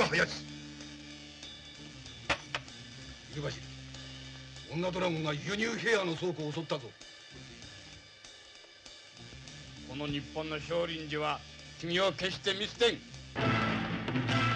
が早し入橋女ドラゴンが輸入平野の倉庫を襲ったぞ。この日本の少林寺は君を決して見捨てん。